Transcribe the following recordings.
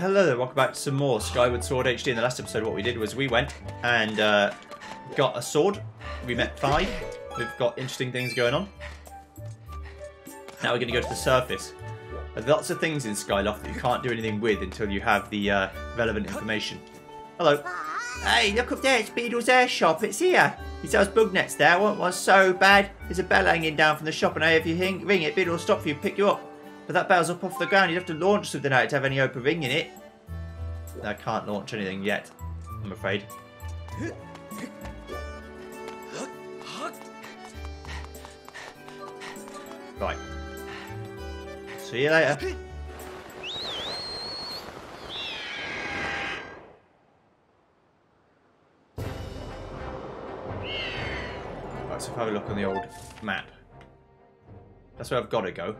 Hello there, welcome back to some more Skyward Sword HD. In the last episode, what we did was we went and uh, got a sword. We met five. We've got interesting things going on. Now we're going to go to the surface. There's lots of things in Skyloft that you can't do anything with until you have the uh, relevant information. Hello. Hey, look up there, it's Beedle's Air Shop. It's here. He sells bug nets there. I want one so bad. There's a bell hanging down from the shop, and hey, if you ring it, Beedle will stop for you pick you up. But that bell's up off the ground. You'd have to launch something out to have any hope ring in it. I can't launch anything yet, I'm afraid. Right. See you later. Right, so if I have a look on the old map. That's where I've got to go.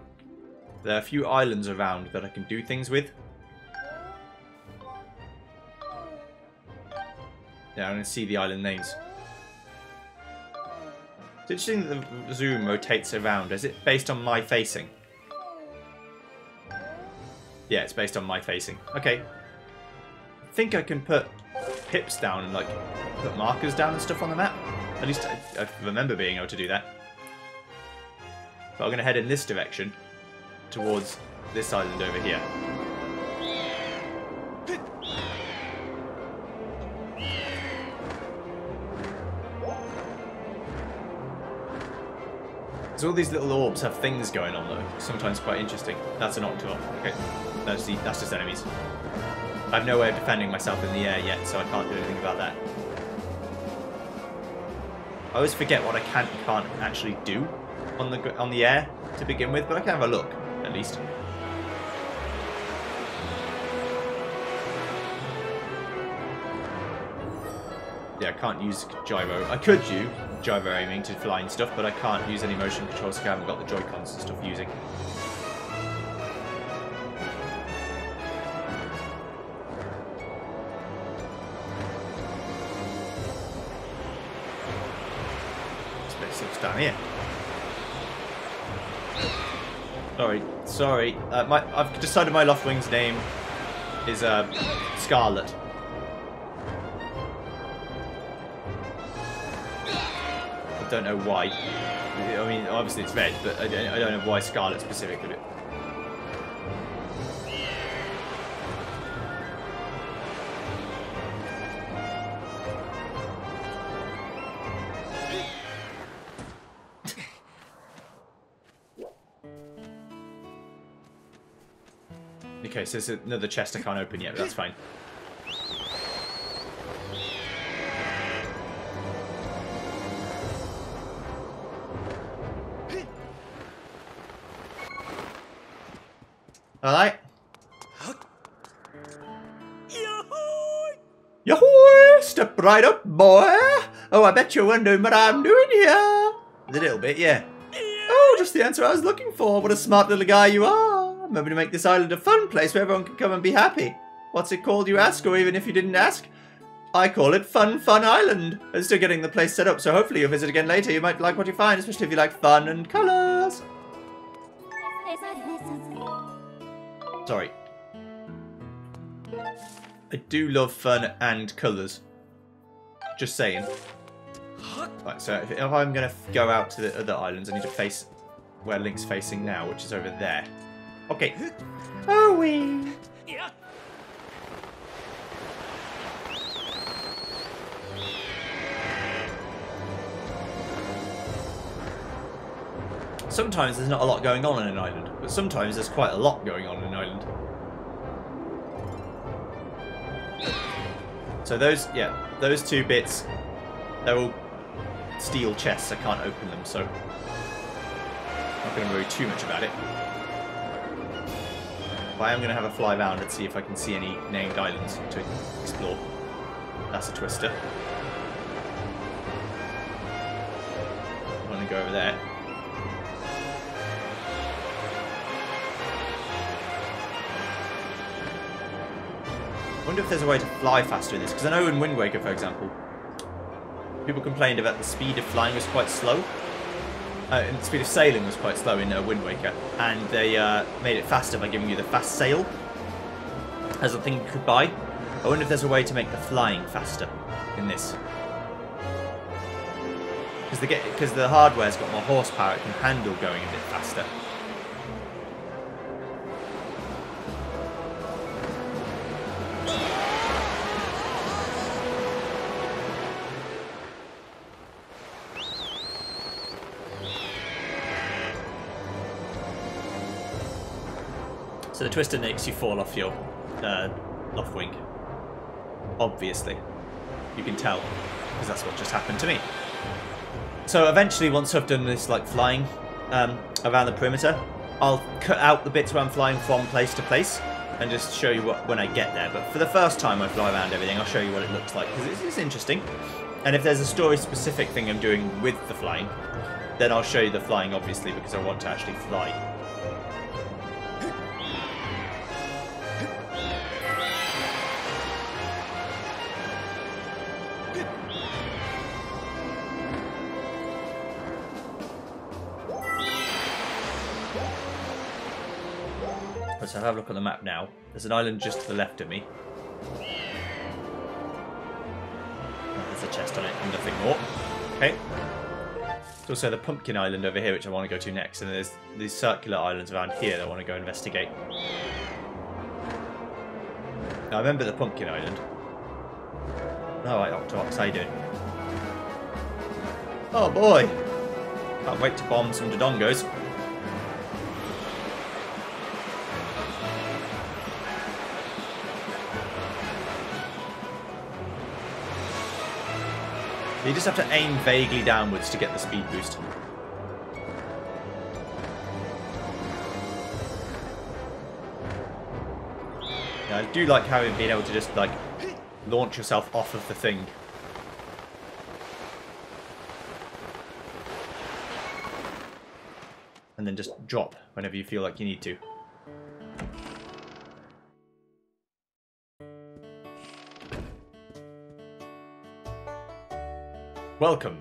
There are a few islands around that I can do things with. Yeah, I'm going to see the island names. It's interesting that the zoom rotates around. Is it based on my facing? Yeah, it's based on my facing. Okay. I think I can put pips down and like put markers down and stuff on the map. At least I, I remember being able to do that. But I'm going to head in this direction towards this island over here. So all these little orbs have things going on though, sometimes quite interesting. That's an Octorok. Okay, that's, the, that's just enemies. I have no way of defending myself in the air yet, so I can't do anything about that. I always forget what I can and can't actually do on the on the air to begin with, but I can have a look, least. Yeah, I can't use gyro. I could use gyro aiming to fly and stuff, but I can't use any motion controls because I haven't got the Joy-Cons and stuff using. Down here. Sorry, sorry. Uh, my, I've decided my Loftwing's name is uh, Scarlet. I don't know why. I mean, obviously it's red, but I don't, I don't know why Scarlet specifically. Okay, there's another chest I can't open yet, but that's fine. Alright. Yahoo! Step right up, boy! Oh, I bet you're wondering what I'm doing here! A little bit, yeah. Oh, just the answer I was looking for. What a smart little guy you are. I'm hoping to make this island a fun place where everyone can come and be happy. What's it called, you ask? Or even if you didn't ask? I call it Fun Fun Island. I'm still getting the place set up, so hopefully you'll visit again later. You might like what you find, especially if you like fun and colours. Sorry. I do love fun and colours. Just saying. Right, so if, if I'm going to go out to the other islands, I need to face where Link's facing now, which is over there. Okay. Oh, we. Sometimes there's not a lot going on in an island, but sometimes there's quite a lot going on in an island. So those, yeah, those two bits, they're all steel chests. I can't open them, so I'm not going to worry too much about it. But I am going to have a fly around and see if I can see any named islands to explore. That's a twister. I'm going to go over there. I wonder if there's a way to fly faster in this, because I know in Wind Waker, for example, people complained about the speed of flying was quite slow. Uh, and the speed of sailing was quite slow in uh, Wind Waker, and they uh, made it faster by giving you the fast sail. as a thing you could buy. I wonder if there's a way to make the flying faster in this. Because the, the hardware's got more horsepower, it can handle going a bit faster. So the twister makes you fall off your uh, Loftwing. Obviously. You can tell, because that's what just happened to me. So eventually, once I've done this like flying um, around the perimeter, I'll cut out the bits where I'm flying from place to place and just show you what when I get there. But for the first time I fly around everything, I'll show you what it looks like because it's, it's interesting. And if there's a story-specific thing I'm doing with the flying, then I'll show you the flying, obviously, because I want to actually fly. Let's have a look on the map now. There's an island just to the left of me. There's a chest on it and nothing more. Okay. There's also the Pumpkin Island over here, which I want to go to next, and there's these circular islands around here that I want to go investigate. Now, I remember the Pumpkin Island. Alright, Octox, how you doing? Oh boy! Can't wait to bomb some Dodongos. You just have to aim vaguely downwards to get the speed boost. I do like having being able to just like launch yourself off of the thing. And then just drop whenever you feel like you need to. Welcome.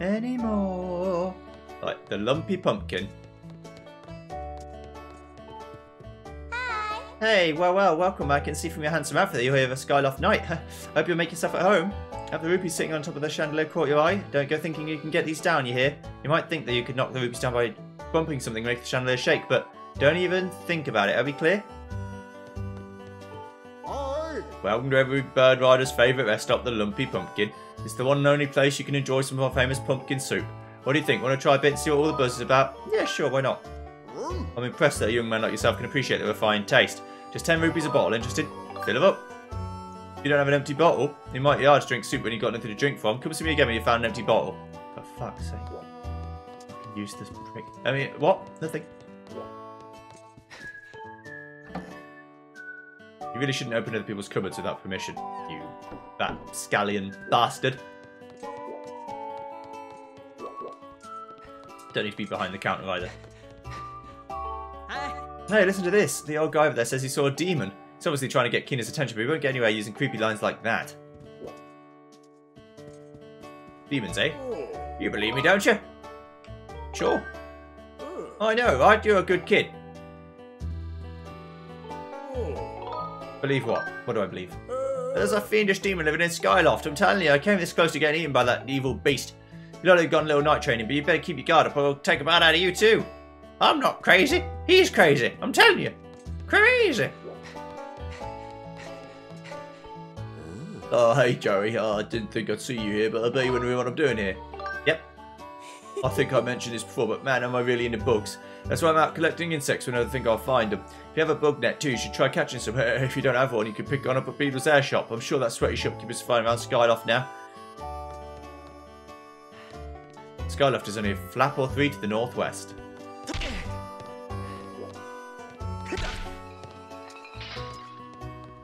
Anymore. Like the lumpy pumpkin. Hi. Hey, well, well, welcome. I can see from your handsome outfit that you're here for Skyloft Night. Hope you'll make yourself at home. Have the rupees sitting on top of the chandelier caught your eye? Don't go thinking you can get these down, you hear? You might think that you could knock the rupees down by bumping something and make the chandelier shake, but don't even think about it. Are we clear? Welcome to every bird rider's favourite rest stop, the Lumpy Pumpkin. It's the one and only place you can enjoy some of our famous pumpkin soup. What do you think? Want to try a bit and see what all the buzz is about? Yeah, sure, why not? I'm impressed that a young man like yourself can appreciate the refined taste. Just 10 rupees a bottle, interested? Fill 'em up. If you don't have an empty bottle, it might be hard to drink soup when you've got nothing to drink from. Come see me again when you found an empty bottle. For fuck's sake. Use this prick. I mean, what? Nothing. You really shouldn't open other people's cupboards without permission, you that scallion bastard. Don't need to be behind the counter either. Hey, listen to this. The old guy over there says he saw a demon. He's obviously trying to get Kina's attention, but he won't get anywhere using creepy lines like that. Demons, eh? You believe me, don't you? Sure. Hmm. I know, right? You're a good kid. Hmm. Believe what? What do I believe? Hmm. There's a fiendish demon living in Skyloft. I'm telling you, I came this close to getting eaten by that evil beast. You know they've gone a little night training, but you better keep your guard up or I'll take a bite out of you too. I'm not crazy. He's crazy. I'm telling you. Crazy. Oh, hey, Joey. Oh, I didn't think I'd see you here, but I bet you wondering what I'm doing here. I think I mentioned this before, but man, am I really into bugs. That's why I'm out collecting insects whenever I think I'll find them. If you have a bug net too, you should try catching some. If you don't have one, you can pick one up at Beedle's Air Shop. I'm sure that sweaty shopkeeper's flying around Skyloft now. Skyloft is only a flap or three to the northwest.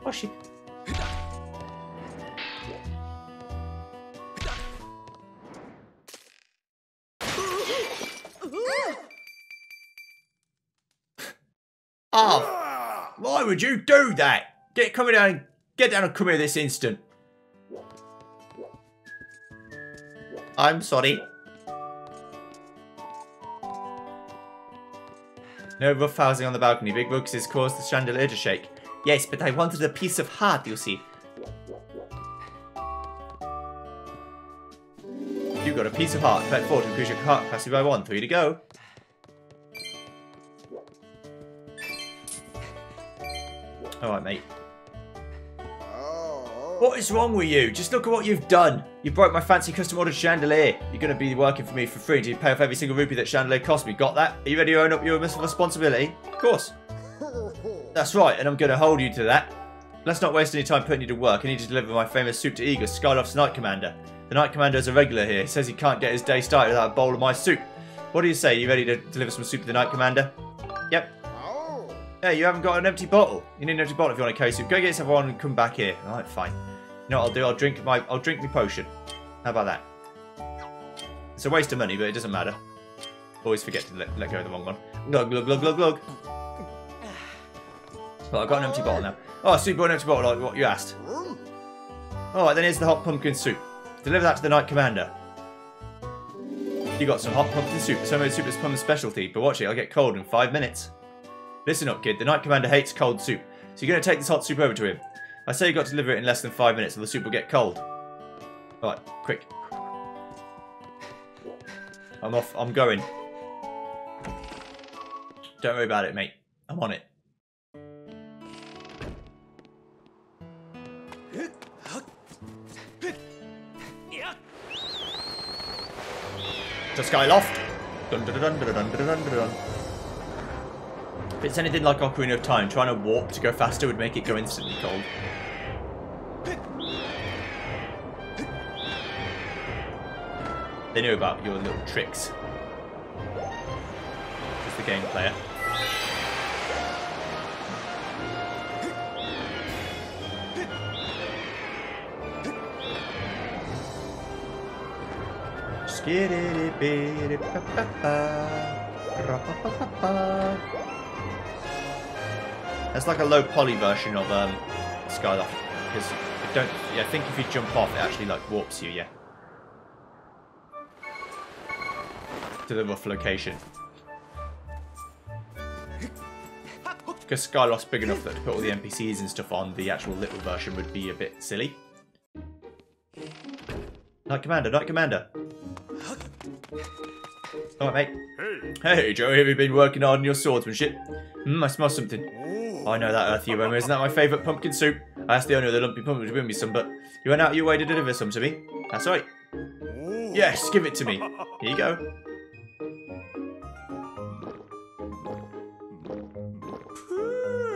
Oh shit. Why would you do that? Get coming down, get down and come here this instant. I'm sorry. No rough housing on the balcony. Big rugs has caused the chandelier to shake. Yes, but I wanted a piece of heart, you see. You got a piece of heart. Pet 4 to increase your heart capacity by 1. 3 to go. Alright, mate. Oh. What is wrong with you? Just look at what you've done. You broke my fancy custom ordered chandelier. You're going to be working for me for free to pay off every single rupee that chandelier cost me. Got that? Are you ready to own up your responsibility? Of course. That's right, and I'm going to hold you to that. Let's not waste any time putting you to work. I need to deliver my famous soup to Eagus, Skyloft's Knight Commander. The Knight Commander is a regular here. He says he can't get his day started without a bowl of my soup. What do you say? You ready to deliver some soup to the Knight Commander? Yep. Hey, you haven't got an empty bottle. You need an empty bottle if you want a soup. Go get yourself one and come back here. Alright, fine. You know what I'll do? I'll drink my I'll drink my potion. How about that? It's a waste of money, but it doesn't matter. Always forget to let, let go of the wrong one. Glug glug glug glug glug. Well, I've got an empty bottle now. Oh, soup or an empty bottle, like what you asked. Alright, then here's the hot pumpkin soup. Deliver that to the Knight Commander. You got some hot pumpkin soup. Some of soup is Pumm's specialty, but watch it, I'll get cold in five minutes. Listen up, kid. The Knight Commander hates cold soup, so you're going to take this hot soup over to him. I say you got to deliver it in less than five minutes, or the soup will get cold. Alright, quick. I'm off. I'm going. Don't worry about it, mate. I'm on it. To Skyloft. Dun dun dun dun dun dun dun dun. If it's anything like Ocarina of Time, trying to warp to go faster would make it go instantly cold. They knew about your little tricks. Just the game player. That's like a low poly version of um, Skyloft. Because I don't, yeah, I think if you jump off, it actually like warps you. Yeah. To the rough location. Because Skyloft's big enough that to put all the NPCs and stuff on, the actual little version would be a bit silly. Knight Commander, Knight Commander. Alright, mate. Hey, Joe, have you been working hard on your swordsmanship? Hmm, I smell something. Oh. I know that earthy aroma. Isn't that my favourite pumpkin soup? I asked the owner of the lumpy pumpkin to bring me some, but you went out your way to deliver some to me. That's right. Yes, give it to me. Here you go.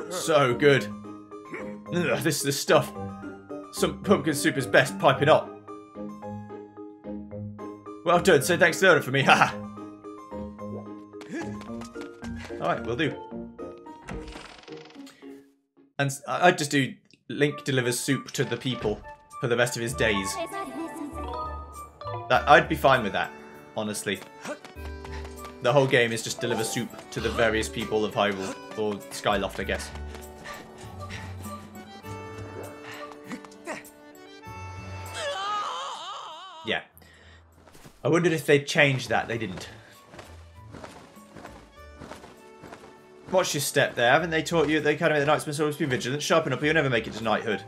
So good. Ugh, this is the stuff. Some pumpkin soup is best piping hot. Well done. Say thanks to the owner for me. Haha. Alright, we'll do. And I'd just do Link delivers soup to the people for the rest of his days. That I'd be fine with that, honestly. The whole game is just deliver soup to the various people of Hyrule or Skyloft, I guess. Yeah. I wondered if they'd changed that. They didn't. Watch your step there. Haven't they taught you at the Academy of the Knights must always be vigilant? Sharpen up or you'll never make it to knighthood.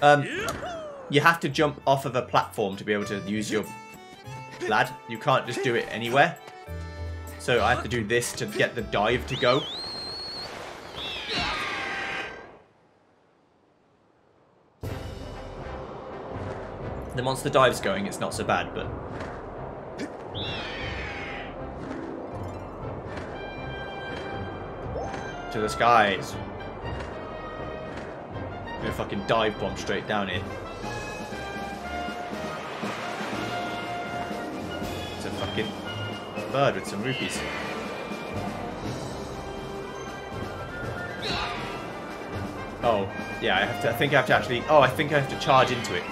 Um, you have to jump off of a platform to be able to use your lad. You can't just do it anywhere. So I have to do this to get the dive to go. The monster dive's going, it's not so bad, but... To the skies. I'm gonna fucking dive bomb straight down here. It's a fucking bird with some rupees. Oh, yeah, I have to I think I have to actually oh I think I have to charge into it.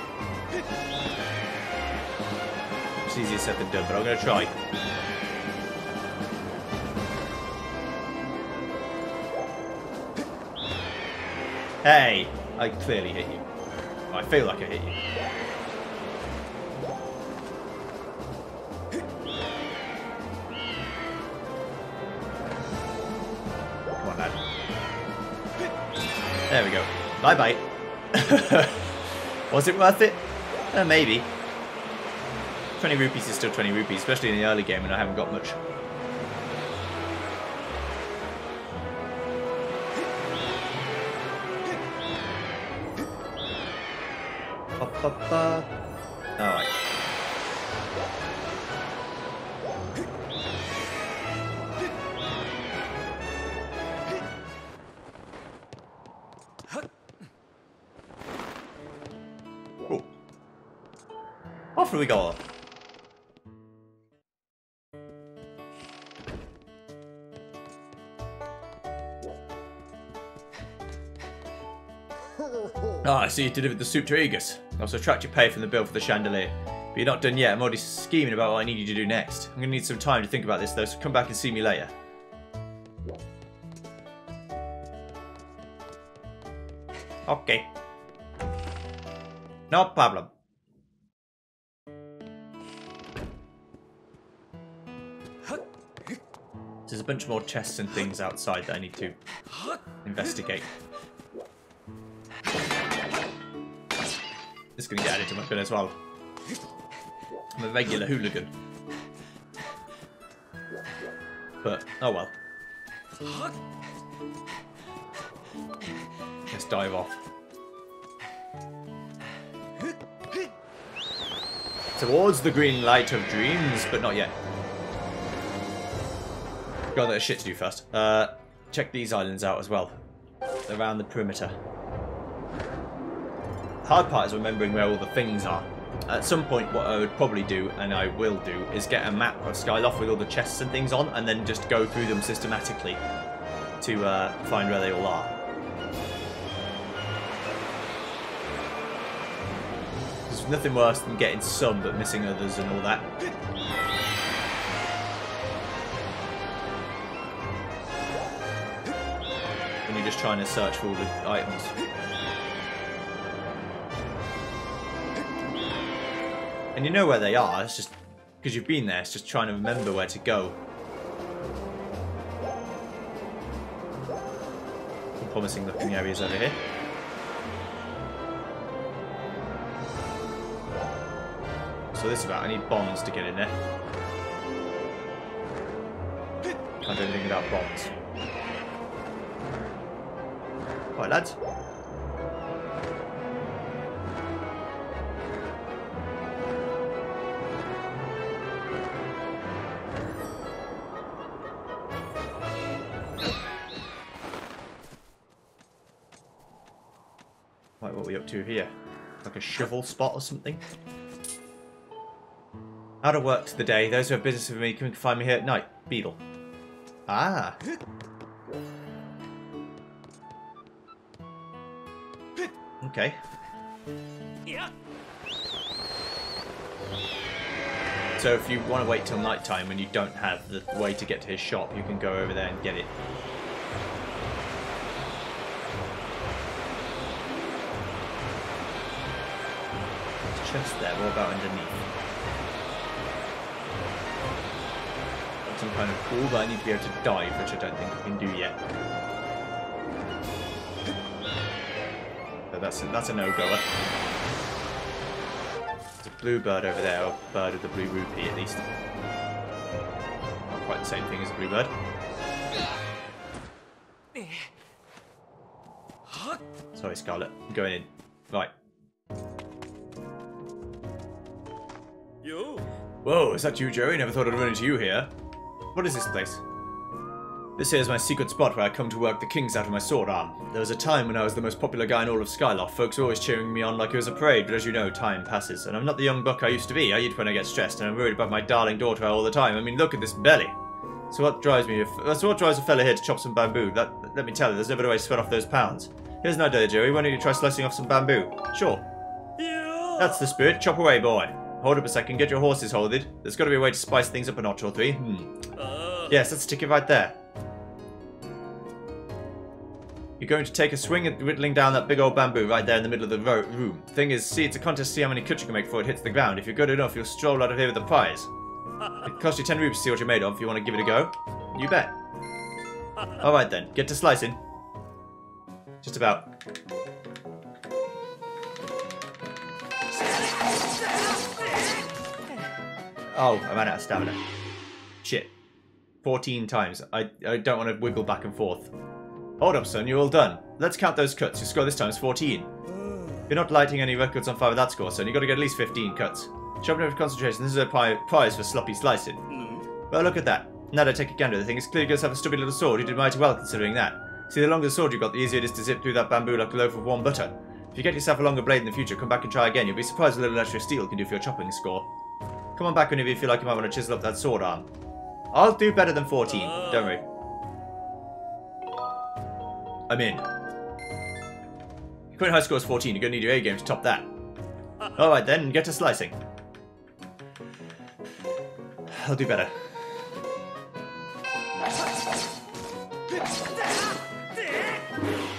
It's easier said than done, but I'm gonna try. Hey! I clearly hit you. I feel like I hit you. Come on, lad. There we go. Bye bye. Was it worth it? Uh, maybe. 20 rupees is still 20 rupees, especially in the early game and I haven't got much. Alright. Cool. Off we go. I see you delivered the soup to Eagus. I'll subtract your pay from the bill for the chandelier. But you're not done yet. I'm already scheming about what I need you to do next. I'm going to need some time to think about this, though, so come back and see me later. Okay. No problem. There's a bunch more chests and things outside that I need to investigate. Is going to get added to my bill as well. I'm a regular hooligan. But, oh well. Let's dive off. Towards the green light of dreams, but not yet. Got that shit to do first. Uh, check these islands out as well. Around the perimeter. Hard part is remembering where all the things are. At some point, what I would probably do, and I will do, is get a map of Skyloft with all the chests and things on, and then just go through them systematically to uh, find where they all are. There's nothing worse than getting some but missing others and all that. When you're just trying to search for all the items. And you know where they are, it's just because you've been there, it's just trying to remember where to go. Some promising looking areas over here. So this is about, I need bombs to get in there. I don't think without bombs. Right lads. What are we up to here? Like a shovel spot or something? Out of work to the day. Those who have business with me can find me here at night. Beedle. Ah. Okay. So if you want to wait till night time when you don't have the way to get to his shop, you can go over there and get it. There's a chest there. What about underneath? Got some kind of pool, but I need to be able to dive, which I don't think I can do yet. So that's a, that's a no-goer. There's a blue bird over there, or bird of the blue rupee at least. Not quite the same thing as a blue bird. Eh. Sorry, Scarlet. I'm going in. Right. Whoa, is that you, Joey? Never thought I'd run into you here. What is this place? This here is my secret spot where I come to work the kings out of my sword arm. There was a time when I was the most popular guy in all of Skyloft. Folks were always cheering me on like it was a parade, but as you know, time passes. And I'm not the young buck I used to be. I eat when I get stressed, and I'm worried about my darling daughter all the time. I mean, look at this belly. So what drives me? So what drives a fella here to chop some bamboo? That, let me tell you, there's no better way to sweat off those pounds. Here's an idea, Joey. Why don't you try slicing off some bamboo? Sure. Yeah. That's the spirit. Chop away, boy. Hold up a second. Get your horses holded. There's got to be a way to spice things up a notch or three. Hmm. Uh. Yes, let's stick it right there. You're going to take a swing at whittling down that big old bamboo right there in the middle of the ro room. Thing is, see, it's a contest to see how many cuts you can make before it hits the ground. If you're good enough, you'll stroll out of here with a prize. It costs you 10 rupees to see what you're made of if you want to give it a go. You bet. Alright then, get to slicing. Just about. Oh, I ran out of stamina. Shit. 14 times. I, I don't want to wiggle back and forth. Hold up, son. You're all done. Let's count those cuts. Your score this time is 14. You're not lighting any records on fire with that score, son. You've got to get at least 15 cuts. Sharpen up your concentration. This is a pri prize for sloppy slicing. Well, look at that. Now that I take a gander, the thing is clearly you have a stupid little sword. You did mighty well considering that. See, the longer the sword you've got, the easier it is to zip through that bamboo like a loaf of warm butter. If you get yourself a longer blade in the future, come back and try again. You'll be surprised what a little extra steel can do for your chopping score. Come on back whenever you feel like you might want to chisel up that sword arm. I'll do better than 14, don't worry. I'm in. Current high score is 14, you're going to need your A game to top that. Alright then, get to slicing. I'll do better.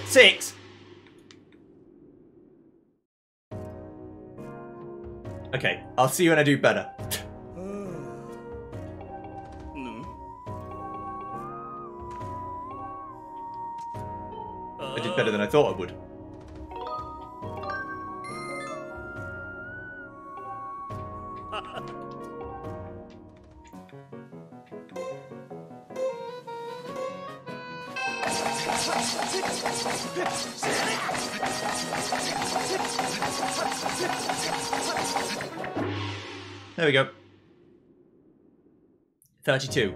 Six! Okay, I'll see you when I do better. I did better than I thought I would. There we go. 32.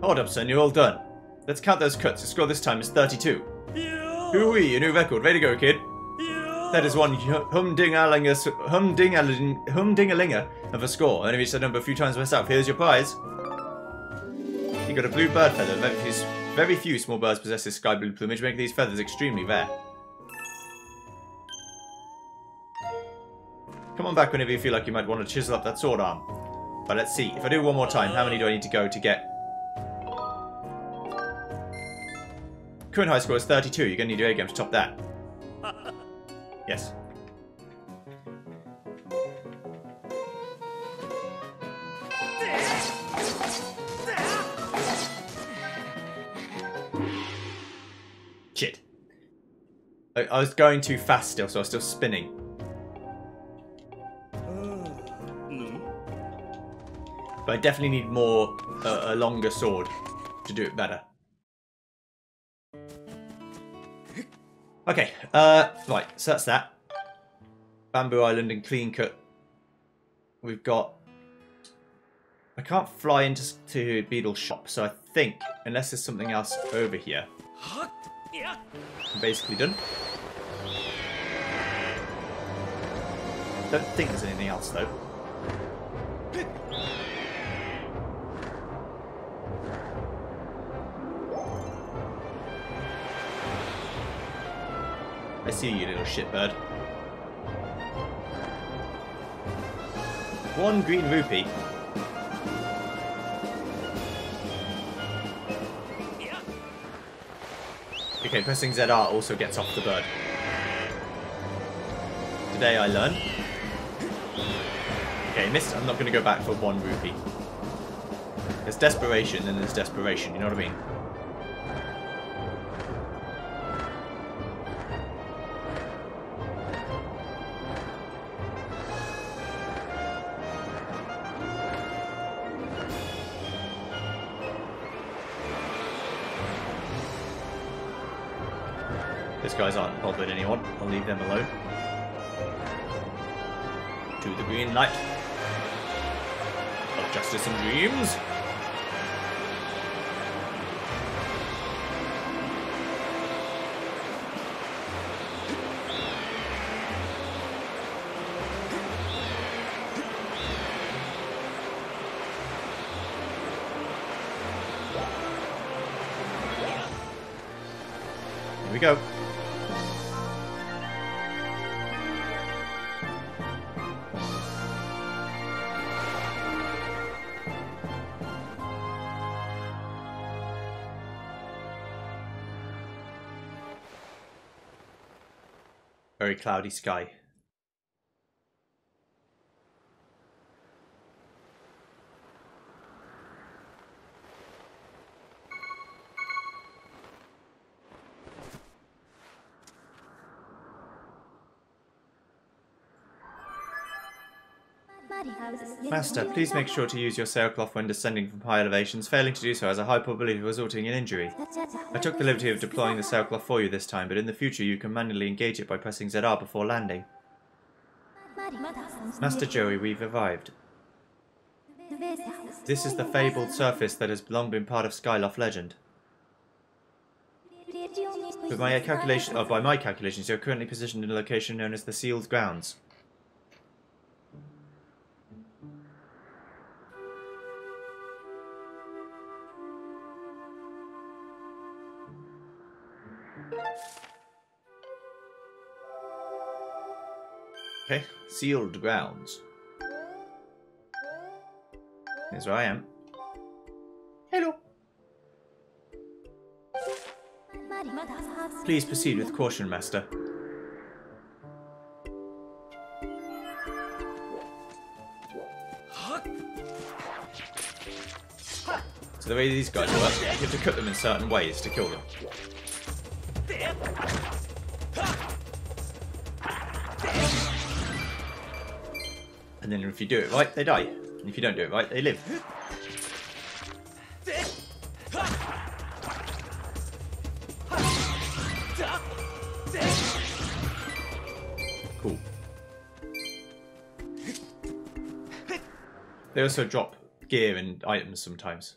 Hold up, son, you're all done. Let's count those cuts. Your score this time is 32. Hooey, a new record. Ready to go, kid. That is one humdingalinga, humdingaling, humdingalinga of a score. I only reached that number a few times myself. Here's your prize. You got a blue bird feather. Very few, very few small birds possess this sky blue plumage, making these feathers extremely rare. Come on back whenever you feel like you might want to chisel up that sword arm. But let's see. If I do one more time, how many do I need to go to get... Current high score is 32. You're going to need your A-game to top that. Yes. Shit. I, I was going too fast still, so I was still spinning. But I definitely need more, uh, a longer sword to do it better. Okay, uh, right, so that's that. Bamboo Island and Clean Cut. We've got... I can't fly into to Beedle's shop, so I think, unless there's something else over here, I'm basically done. Don't think there's anything else, though. I see you, little shitbird. One green rupee. Okay, pressing ZR also gets off the bird. Today I learn. Okay, missed. I'm not going to go back for one rupee. There's desperation and there's desperation, you know what I mean? I'll leave them alone. To the green light of justice and dreams. Here we go. Cloudy sky. Master, please make sure to use your sailcloth when descending from high elevations. Failing to do so has a high probability of resulting in injury. I took the liberty of deploying the sailcloth for you this time, but in the future you can manually engage it by pressing ZR before landing. Master Joey, we've arrived. This is the fabled surface that has long been part of Skyloft legend. By my calculation, oh, by my calculations, you're currently positioned in a location known as the Sealed Grounds. Okay, sealed grounds. Here's where I am. Hello. Please proceed with caution, Master. So the way these guys work, you have to cook them in certain ways to kill them. And then if you do it right, they die. And if you don't do it right, they live. Cool. They also drop gear and items sometimes.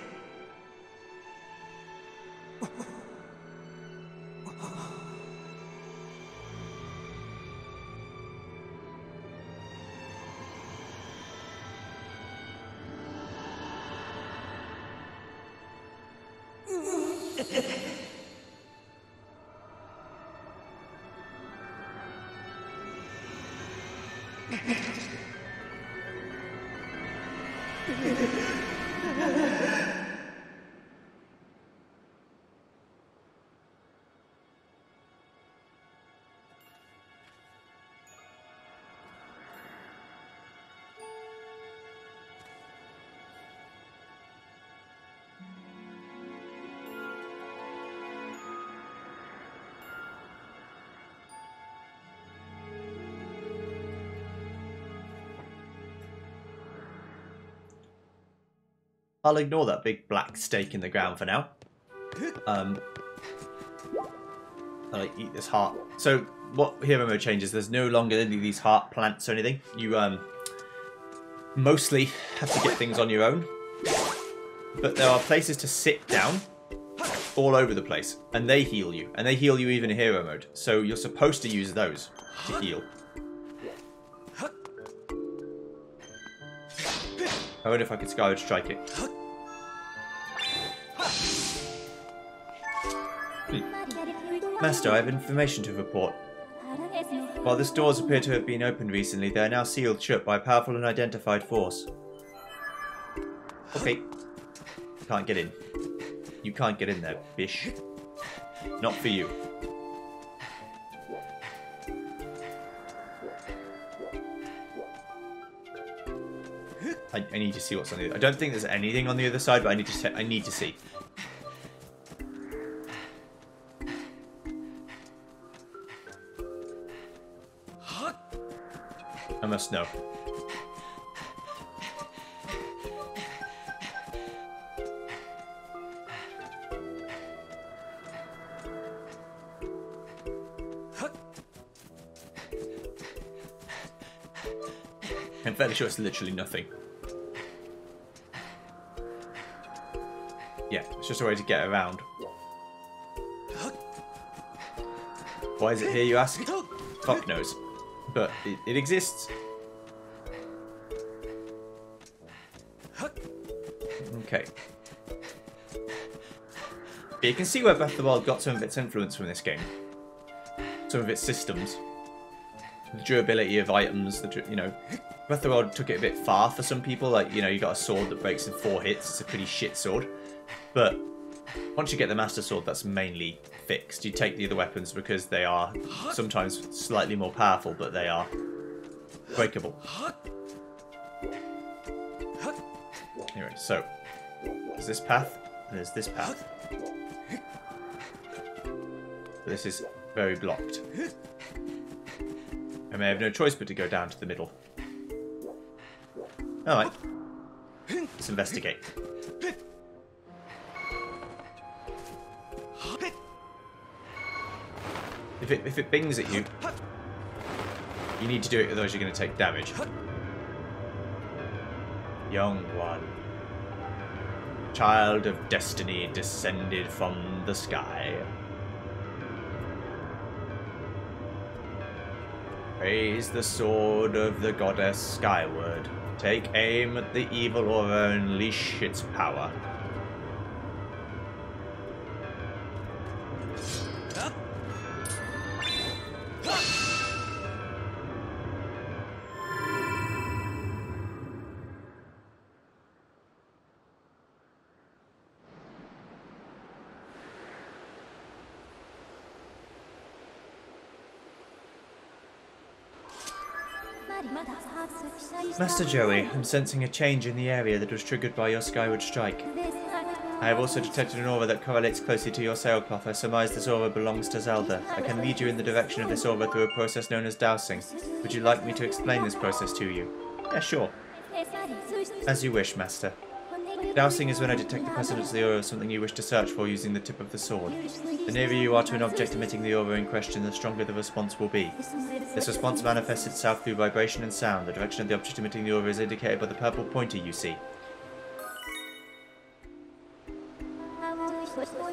I'll ignore that big black stake in the ground for now. Um, I'll eat this heart. So what hero mode changes? There's no longer any of these heart plants or anything. You um, mostly have to get things on your own. But there are places to sit down all over the place. And they heal you. And they heal you even in hero mode. So you're supposed to use those to heal. I wonder if I could Skyward Strike it. Hmm. Master, I have information to report. While the stores appear to have been opened recently, they are now sealed shut by a powerful and identified force. Okay. Can't get in. You can't get in there, fish. Not for you. I, I need to see what's on the other. I don't think there's anything on the other side, but I need to I need to see. I must know. I'm fairly sure it's literally nothing. Just a way to get around. Why is it here, you ask? Fuck knows. But it, it exists. Okay. But you can see where Breath of the Wild got some of its influence from this game. Some of its systems. The durability of items, the you know, Breath of the Wild took it a bit far for some people. Like, you know, you got a sword that breaks in four hits. It's a pretty shit sword. But once you get the Master Sword, that's mainly fixed. You take the other weapons because they are sometimes slightly more powerful, but they are breakable. Anyway, so there's this path, and there's this path. This is very blocked. I may have no choice but to go down to the middle. Alright. Let's investigate. If it, if it bings at you, you need to do it, otherwise you're going to take damage. Young one. Child of destiny descended from the sky. Raise the sword of the goddess skyward. Take aim at the evil or unleash its power. Master Joey, I'm sensing a change in the area that was triggered by your skyward strike. I have also detected an aura that correlates closely to your sailcloth. I surmise this aura belongs to Zelda. I can lead you in the direction of this aura through a process known as dowsing. Would you like me to explain this process to you? Yeah, sure. As you wish, Master. Dowsing is when I detect the presence of the aura of something you wish to search for using the tip of the sword. The nearer you are to an object emitting the aura in question, the stronger the response will be. This response manifests itself through vibration and sound. The direction of the object emitting the aura is indicated by the purple pointer you see.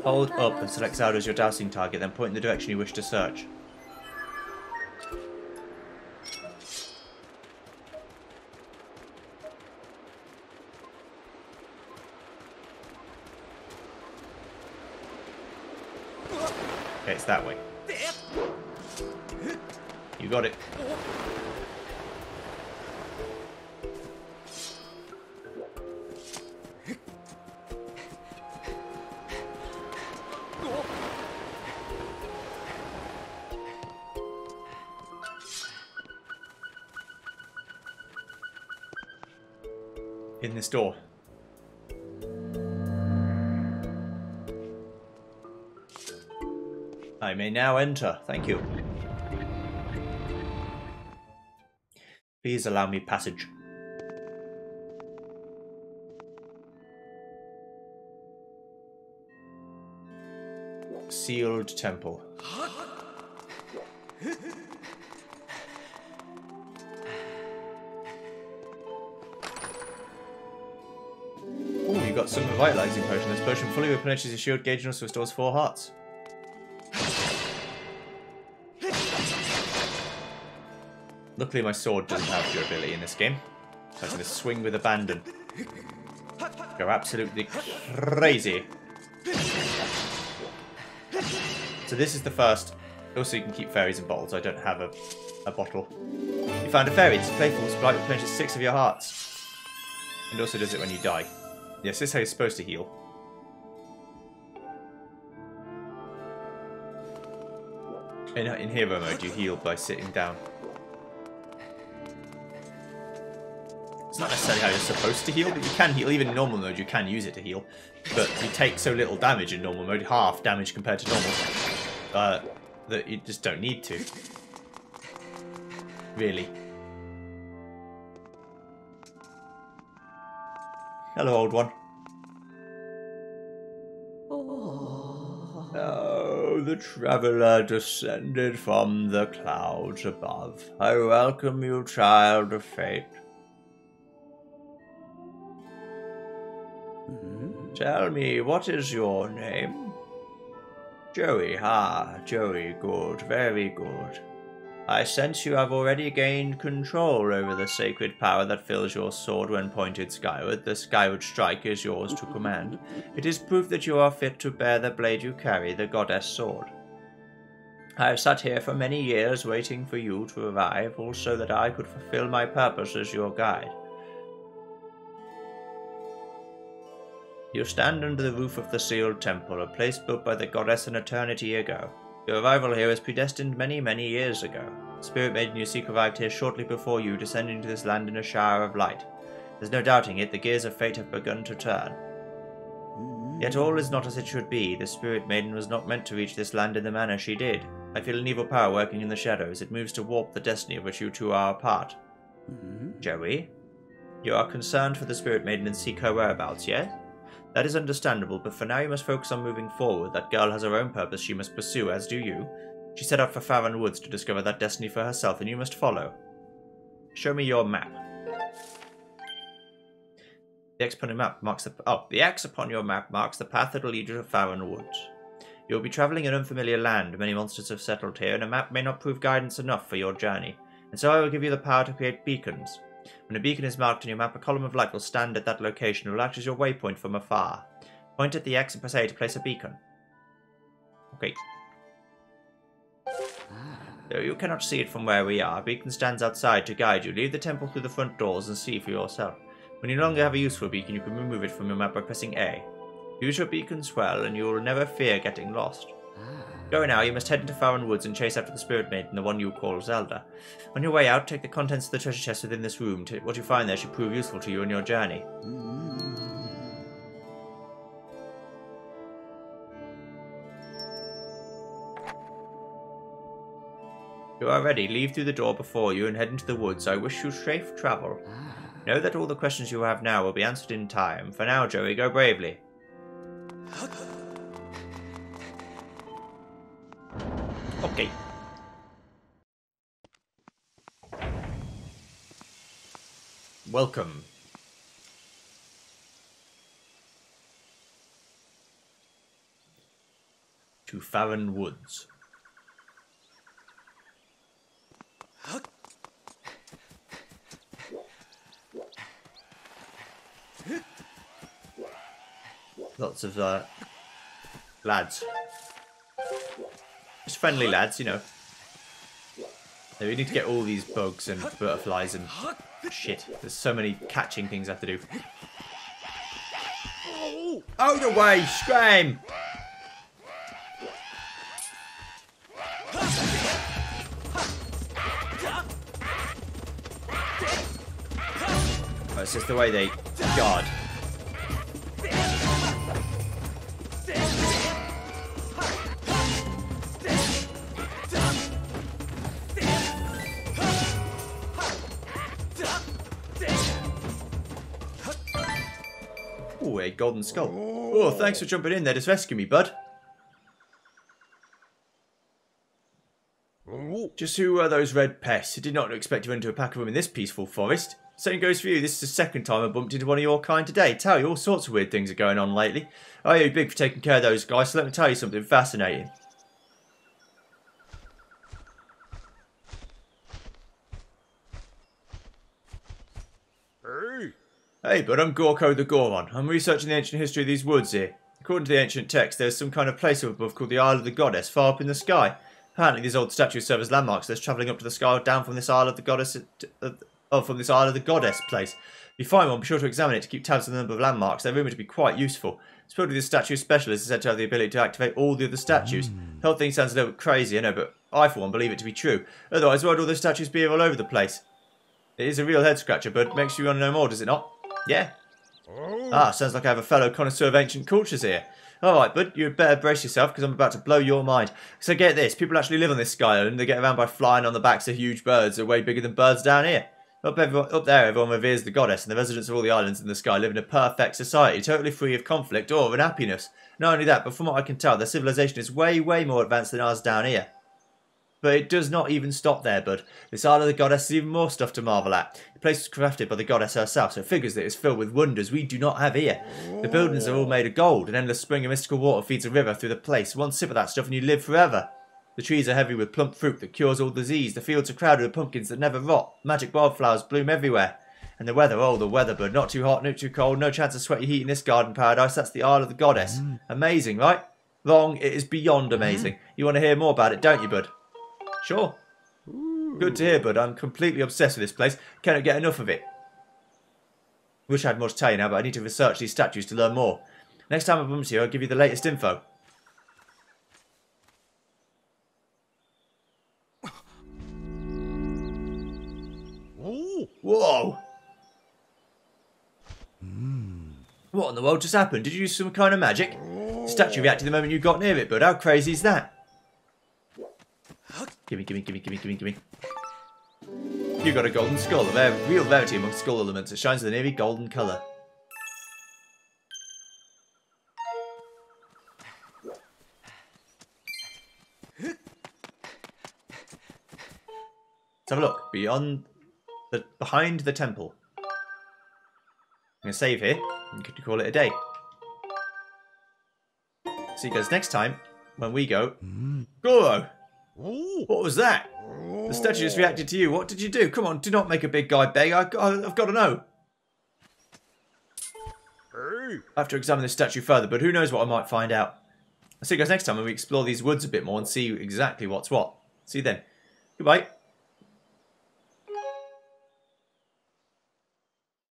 Hold up and select Zelda as your dowsing target, then point in the direction you wish to search. It's that way. You got it. In this door. I may now enter. Thank you. Please allow me passage. Sealed temple. Oh, you got some revitalizing potion. This potion fully replenishes your shield gauge and also restores four hearts. Luckily my sword doesn't have durability in this game. So I'm going to swing with abandon. Go absolutely crazy. So this is the first. Also you can keep fairies in bottles. I don't have a, a bottle. You found a fairy. It's playful. Sprite replenishes six of your hearts. And also does it when you die. Yes, this is how you're supposed to heal. In, in hero mode, you heal by sitting down. It's not necessarily how you're supposed to heal, but you can heal. Even in normal mode, you can use it to heal. But you take so little damage in normal mode, half damage compared to normal, uh, that you just don't need to. Really. Hello, old one. Oh, the traveller descended from the clouds above. I welcome you, child of fate. Tell me, what is your name? Joey, ah, Joey, good, very good. I sense you have already gained control over the sacred power that fills your sword when pointed skyward. The skyward strike is yours to command. It is proof that you are fit to bear the blade you carry, the goddess sword. I have sat here for many years waiting for you to arrive, also that I could fulfill my purpose as your guide. You stand under the roof of the sealed temple, a place built by the goddess an eternity ago. Your arrival here was predestined many, many years ago. The spirit maiden you seek arrived here shortly before you, descending to this land in a shower of light. There's no doubting it, the gears of fate have begun to turn. Yet all is not as it should be. The spirit maiden was not meant to reach this land in the manner she did. I feel an evil power working in the shadows. It moves to warp the destiny of which you two are a part. Mm-hmm. Joey, you are concerned for the spirit maiden and seek her whereabouts, yes? That is understandable, but for now you must focus on moving forward. That girl has her own purpose she must pursue, as do you. She set out for Faron Woods to discover that destiny for herself, and you must follow. Show me your map. The X upon your map marks the oh, the X upon your map marks the path that will lead you to Faron Woods. You will be travelling in unfamiliar land. Many monsters have settled here, and a map may not prove guidance enough for your journey. And so I will give you the power to create beacons. When a beacon is marked on your map, a column of light will stand at that location and will act as your waypoint from afar. Point at the X and press A to place a beacon. Okay. Though you cannot see it from where we are, a beacon stands outside to guide you. Leave the temple through the front doors and see for yourself. When you no longer have a use for a beacon, you can remove it from your map by pressing A. Use your beacons well, and you will never fear getting lost. Go now, you must head into Faron Woods and chase after the Spirit Maiden, the one you call Zelda. On your way out, take the contents of the treasure chest within this room. What you find there should prove useful to you on your journey. You are ready. Leave through the door before you and head into the woods. I wish you safe travel. Know that all the questions you have now will be answered in time. For now, Joey, go bravely. Welcome. To Faron Woods. Lots of uh, lads. Just friendly lads, you know. We need to get all these bugs and butterflies and shit. There's so many catching things I have to do. Out the way, scram! Oh, it's just the way they guard. Golden skull. Oh, thanks for jumping in there to rescue me, bud. Oh. Just who are those red pests? I did not expect to run into a pack of them in this peaceful forest. Same goes for you. This is the second time I bumped into one of your kind today. Tell you, all sorts of weird things are going on lately. Oh, you're big for taking care of those guys, so let me tell you something fascinating. Hey. But I'm Gorko the Goron. I'm researching the ancient history of these woods here. According to the ancient text, there's some kind of place up above called the Isle of the Goddess, far up in the sky. Apparently, these old statues serve as landmarks that's travelling up to the sky down from this Isle of the Goddess. Uh, oh, from this Isle of the Goddess place. If you find one, be sure to examine it to keep tabs on the number of landmarks. They're rumoured to be quite useful. Supposedly, this statue specialist is said to have the ability to activate all the other statues. The whole thing sounds a little bit crazy, I know, but I, for one, believe it to be true. Otherwise, why would all the statues be all over the place? It is a real head scratcher, but makes you want to know more, does it not? Yeah. Oh. Ah, sounds like I have a fellow connoisseur of ancient cultures here. Alright, bud, you'd better brace yourself because I'm about to blow your mind. So get this, people actually live on this sky island. They get around by flying on the backs of huge birds that are way bigger than birds down here. Up, everyone, up there, everyone reveres the goddess, and the residents of all the islands in the sky live in a perfect society, totally free of conflict or unhappiness. Not only that, but from what I can tell, their civilization is way, way more advanced than ours down here. But it does not even stop there, bud. This Isle of the Goddess is even more stuff to marvel at. The place was crafted by the goddess herself, so it figures that it's filled with wonders we do not have here. The buildings are all oh. made of gold, an endless spring of mystical water feeds a river through the place. One sip of that stuff and you live forever. The trees are heavy with plump fruit that cures all disease. The fields are crowded with pumpkins that never rot. Magic wildflowers bloom everywhere. And the weather, oh, the weather, bud. Not too hot, not too cold. No chance of sweaty heat in this garden paradise. That's the Isle of the Goddess. Mm. Amazing, right? Wrong. It is beyond mm-hmm. amazing. You want to hear more about it, don't you, bud? Sure. Good to hear, bud. I'm completely obsessed with this place. Cannot get enough of it. Wish I had more to tell you now, but I need to research these statues to learn more. Next time I bump into you, I'll give you the latest info. Whoa! What in the world just happened? Did you use some kind of magic? The statue reacted the moment you got near it, bud. How crazy is that? Gimme, gimme, gimme, gimme, gimme, gimme. You got a golden skull, a rare, real rarity among skull elements. It shines with an eerie golden colour. Let's have a look. Beyond the behind the temple. I'm gonna save here and could call it a day. See you guys next time when we go. Mm. Goro, Oh. What was that? The statue just reacted to you. What did you do? Come on, do not make a big guy beg. I, I, I've got to know. Hey. I have to examine this statue further, but who knows what I might find out. I'll see you guys next time when we explore these woods a bit more and see exactly what's what. See you then. Goodbye.